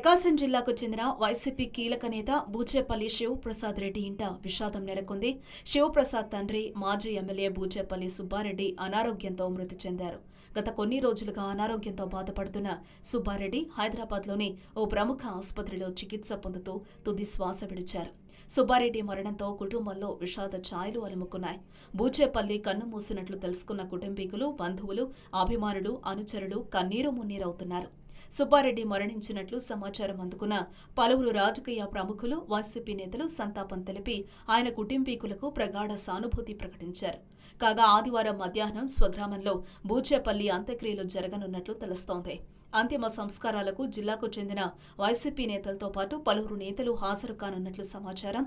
ప్రకాశం జిల్లాకు చెందిన వైసీపీ కీలక నేత బూచేపల్లి శివప్రసాద్ రెడ్డి ఇంట విషాదం నెలకొంది. శివప్రసాద్ తండ్రి మాజీ ఎమ్మెల్యే బూచేపల్లి సుబ్బారెడ్డి అనారోగ్యంతో మృతి చెందారు. గత కొన్ని రోజులుగా అనారోగ్యంతో బాధపడుతున్న సుబ్బారెడ్డి హైదరాబాద్లోని ఓ ప్రముఖ ఆసుపత్రిలో చికిత్స పొందుతూ తుది శ్వాస విడిచారు. సుబ్బారెడ్డి మరణంతో కుటుంబంలో విషాద ఛాయలు అలుముకున్నాయి. బూచేపల్లి కన్ను మూసినట్లు తెలుసుకున్న కుటుంబీకులు బంధువులు అభిమానులు అనుచరులు కన్నీరు మున్నీరవుతున్నారు. సుబ్బారెడ్డి మరణించినట్లు సమాచారం అందుకున్న పలువురు రాజకీయ ప్రముఖులు వైసీపీ నేతలు సంతాపం తెలిపి ఆయన కుటుంబీకులకు ప్రగాఢ సానుభూతి ప్రకటించారు. కాగా ఆదివారం మధ్యాహ్నం స్వగ్రామంలో బూచేపల్లి అంత్యక్రియలు జరగనున్నట్లు తెలుస్తోంది. అంతిమ సంస్కారాలకు జిల్లాకు చెందిన వైసీపీ నేతలతో పాటు పలువురు నేతలు హాజరు కానున్నట్లు సమాచారం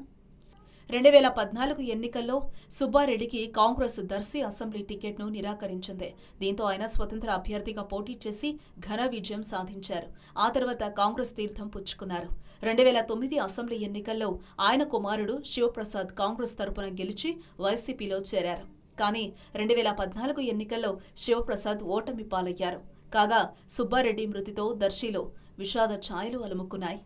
రెండు వేల పద్నాలుగు ఎన్నికల్లో సుబ్బారెడ్డికి కాంగ్రెస్ దర్శి అసెంబ్లీ టికెట్ను నిరాకరించింది. దీంతో ఆయన స్వతంత్ర అభ్యర్థిగా పోటీ చేసి ఘన విజయం సాధించారు. ఆ తర్వాత కాంగ్రెస్ తీర్థం పుచ్చుకున్నారు. రెండు వేల తొమ్మిది అసెంబ్లీ ఎన్నికల్లో ఆయన కుమారుడు శివప్రసాద్ కాంగ్రెస్ తరపున గెలిచి వైసీపీలో చేరారు. కానీ రెండు వేల పద్నాలుగు ఎన్నికల్లో శివప్రసాద్ ఓటమి పాలయ్యారు. కాగా సుబ్బారెడ్డి మృతితో దర్శిలో విషాద ఛాయలు అలుముకున్నాయి.